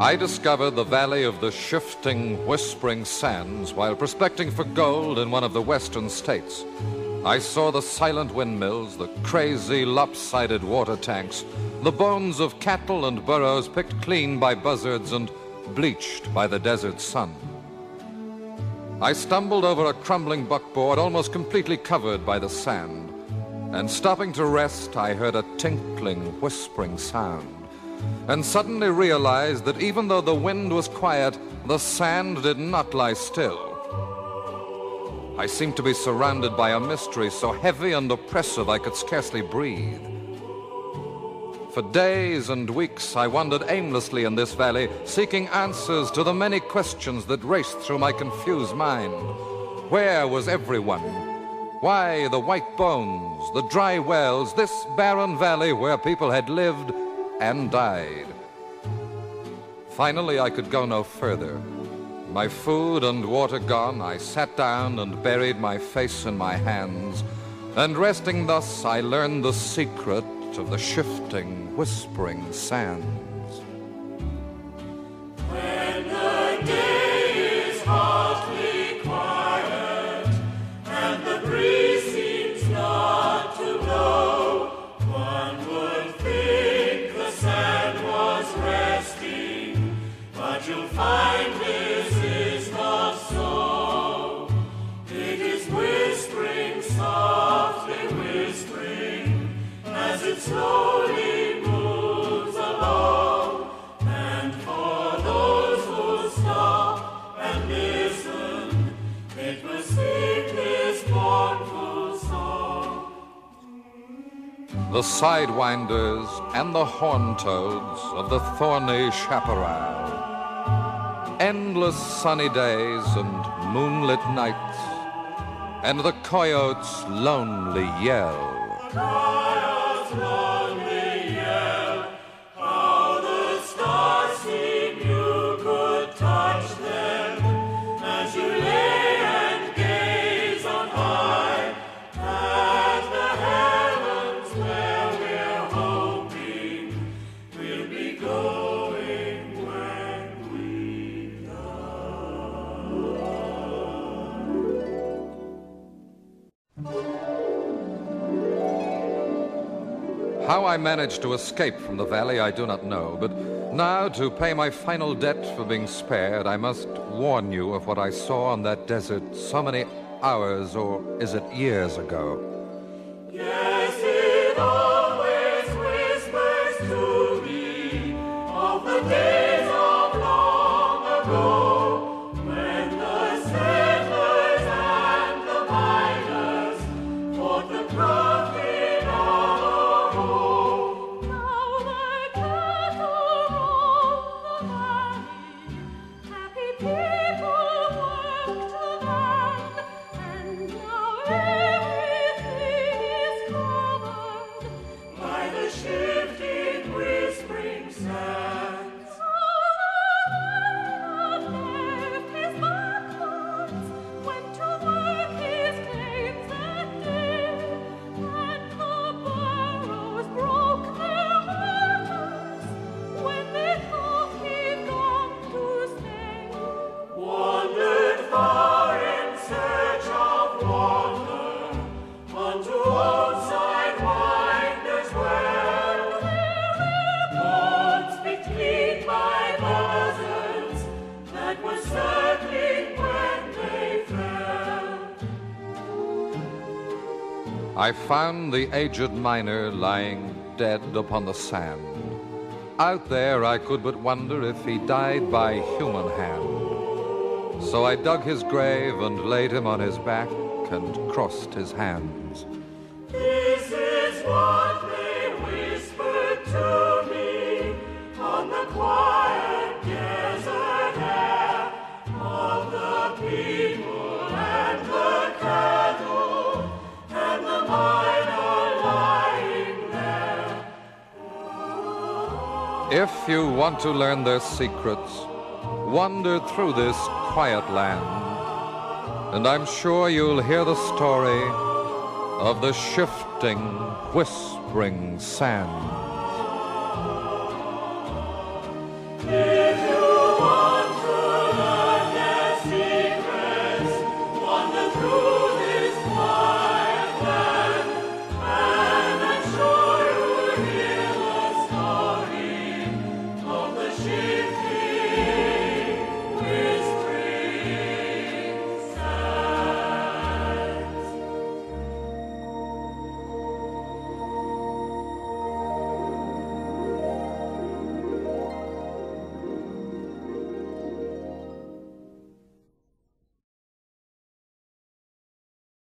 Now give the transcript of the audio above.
I discovered the valley of the shifting, whispering sands while prospecting for gold in one of the western states. I saw the silent windmills, the crazy, lopsided water tanks, the bones of cattle and burros picked clean by buzzards and bleached by the desert sun. I stumbled over a crumbling buckboard almost completely covered by the sand, and stopping to rest, I heard a tinkling, whispering sound, and suddenly realized that even though the wind was quiet, the sand did not lie still. I seemed to be surrounded by a mystery so heavy and oppressive I could scarcely breathe. For days and weeks, I wandered aimlessly in this valley, seeking answers to the many questions that raced through my confused mind. Where was everyone? Why the white bones, the dry wells, this barren valley where people had lived and died? Finally, I could go no further. My food and water gone, I sat down and buried my face in my hands, and resting thus, I learned the secret of the shifting, whispering sands. The sidewinders and the horn toads of the thorny chaparral. Endless sunny days and moonlit nights, and the coyote's lonely yell. Coyote's How I managed to escape from the valley, I do not know, but now, to pay my final debt for being spared, I must warn you of what I saw on that desert so many hours, or is it years ago. I found the aged miner lying dead upon the sand. Out there, I could but wonder if he died by human hand. So I dug his grave and laid him on his back and crossed his hands. This is what If you want to learn their secrets, wander through this quiet land, and I'm sure you'll hear the story of the shifting, whispering sands.